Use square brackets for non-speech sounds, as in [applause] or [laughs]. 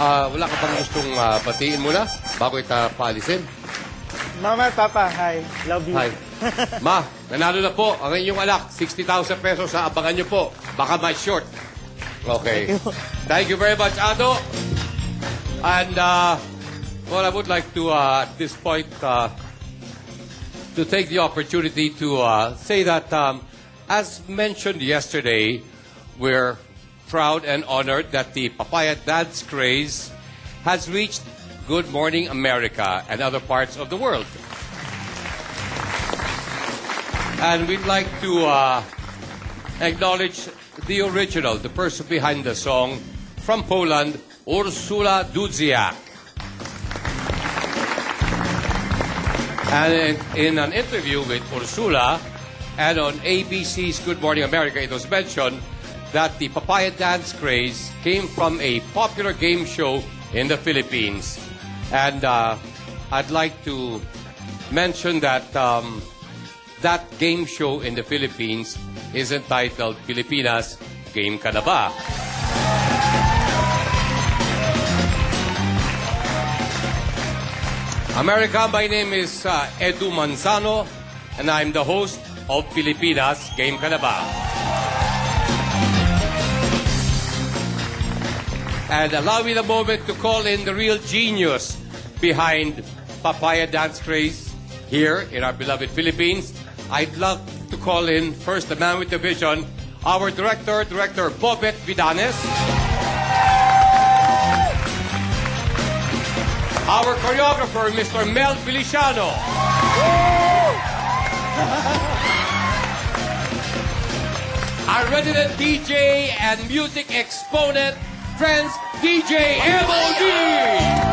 Ah, wala ka bang gustong ah, batiin muna bago kita paalisin? Mama Papa, hi. Love you. Hi. [laughs] Ma, nanalo na po ang inyong anak. 60,000 pesos sa abangan nyo po. Baka may short. Okay. Thank you very much, Ado. And, uh, well, I would like to, uh, at this point, uh, to take the opportunity to uh, say that, um, as mentioned yesterday, we're proud and honored that the papaya dance craze has reached Good Morning America and other parts of the world. And we'd like to uh, acknowledge the original, the person behind the song from Poland, Ursula Dudziak. And in, in an interview with Ursula and on ABC's Good Morning America, it was mentioned that the papaya dance craze came from a popular game show in the Philippines. And uh, I'd like to mention that um, that game show in the Philippines is entitled Pilipinas Game Ka? America, my name is uh, Edu Manzano, and I'm the host of Pilipinas Game Ka? And allow me the moment to call in the real genius behind Papaya Dance Craze here in our beloved Philippines. I'd love to call in first the man with the vision, our director, Director Bobet Vidanes. Our choreographer, Mr. Mel Feliciano. Our resident DJ and music exponent, friends, DJ MOD!